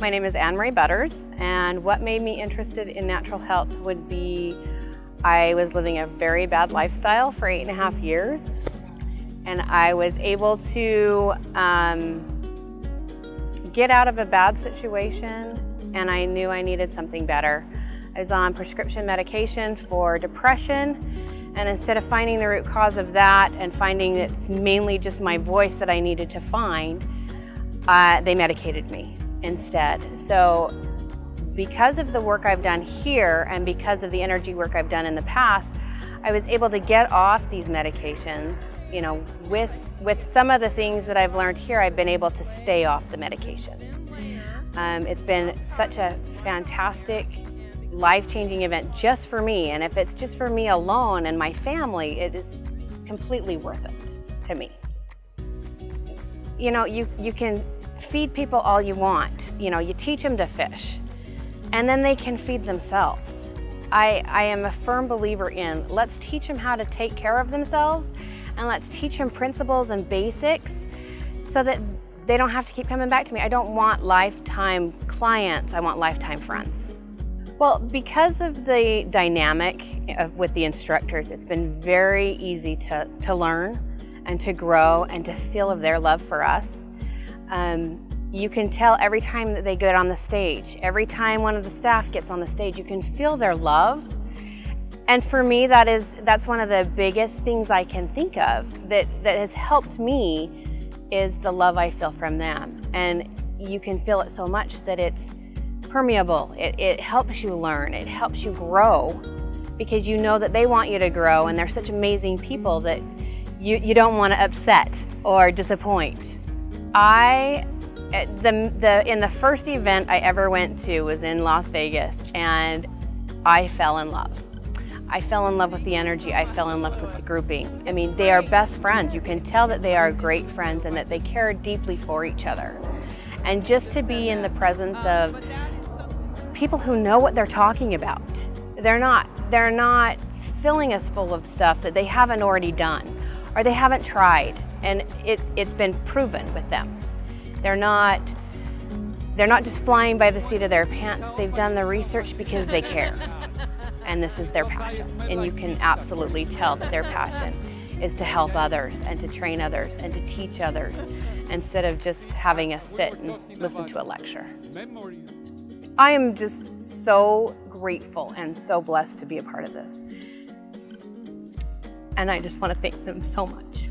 My name is Annmarie Buttars, and what made me interested in natural health would be I was living a very bad lifestyle for eight and a half years, and I was able to um, get out of a bad situation, and I knew I needed something better. I was on prescription medication for depression, and instead of finding the root cause of that and finding that it's mainly just my voice that I needed to find, uh, they medicated me instead. So because of the work I've done here and because of the energy work I've done in the past, I was able to get off these medications. You know, with with some of the things that I've learned here, I've been able to stay off the medications. Um, it's been such a fantastic, life-changing event just for me. And if it's just for me alone and my family, it is completely worth it to me. You know, you you can feed people all you want. You know, you teach them to fish, and then they can feed themselves. I, I am a firm believer in let's teach them how to take care of themselves and let's teach them principles and basics so that they don't have to keep coming back to me. I don't want lifetime clients, I want lifetime friends. Well, because of the dynamic with the instructors, it's been very easy to, to learn and to grow and to feel of their love for us. Um, you can tell every time that they get on the stage, every time one of the staff gets on the stage, you can feel their love. And for me, that is that's one of the biggest things I can think of that, that has helped me is the love I feel from them. And you can feel it so much that it's permeable. It, it helps you learn, it helps you grow because you know that they want you to grow and they're such amazing people that you, you don't want to upset or disappoint. I uh, the, the, in the first event I ever went to was in Las Vegas and I fell in love. I fell in love with the energy, I fell in love with the grouping. I mean, they are best friends. You can tell that they are great friends and that they care deeply for each other. And just to be in the presence of people who know what they're talking about. They're not, they're not filling us full of stuff that they haven't already done or they haven't tried and it, it's been proven with them. They're not they're not just flying by the seat of their pants. They've done the research because they care. And this is their passion. And you can absolutely tell that their passion is to help others and to train others and to teach others instead of just having us sit and listen to a lecture. I am just so grateful and so blessed to be a part of this. And I just want to thank them so much.